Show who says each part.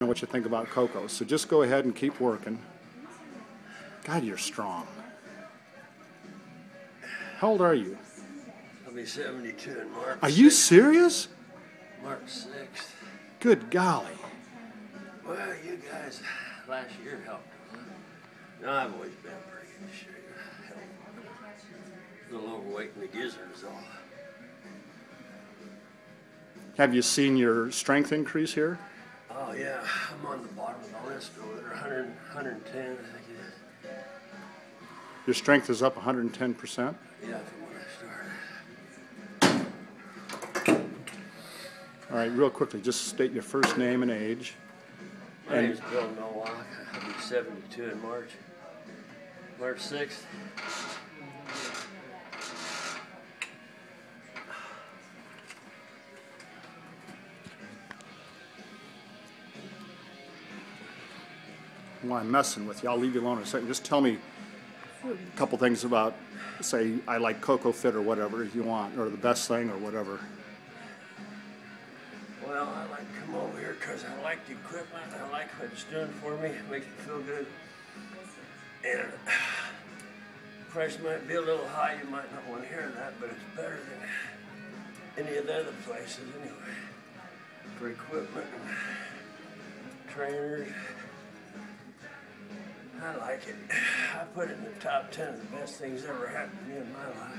Speaker 1: know what you think about Coco. So just go ahead and keep working. God, you're strong. How old are you?
Speaker 2: I'll be 72 in March.
Speaker 1: Are you
Speaker 2: 6th.
Speaker 1: serious?
Speaker 2: March 6th.
Speaker 1: Good golly.
Speaker 2: Well, you guys last year helped. No, I've always been pretty good shape. A little overweight in the gizzards, though.
Speaker 1: Have you seen your strength increase here?
Speaker 2: Oh, yeah, I'm on the bottom of the list over there. 100, 110, I think it is.
Speaker 1: Your strength is up 110%?
Speaker 2: Yeah, from when I started.
Speaker 1: All right, real quickly, just state your first name and age.
Speaker 2: My
Speaker 1: And-
Speaker 2: name's Bill Nowak. I'll be 72 in March. March 6th.
Speaker 1: Why I'm messing with you. I'll leave you alone in a second. Just tell me a couple things about, say, I like Coco Fit or whatever you want, or the best thing or whatever.
Speaker 2: Well, I like to come over here because I like the equipment. I like what it's doing for me. It makes me feel good. And price might be a little high. You might not want to hear that, but it's better than any of the other places anyway. For equipment trainers. I like it. I put it in the top 10 of the best things ever happened to me in my life.